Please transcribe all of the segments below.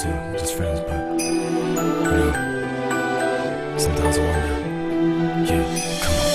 we're just friends, but you know, sometimes I wonder, yeah, come on.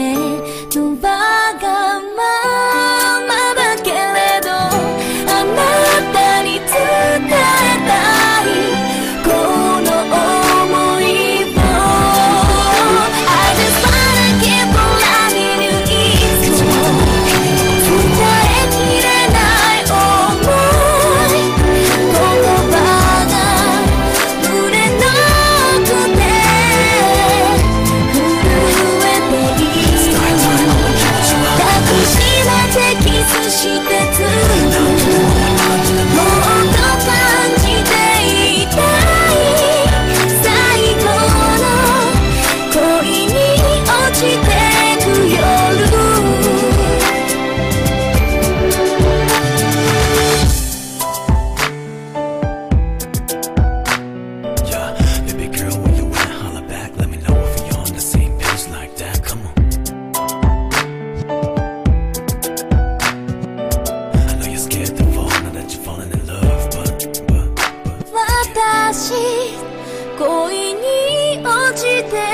예 동바가 말 记得。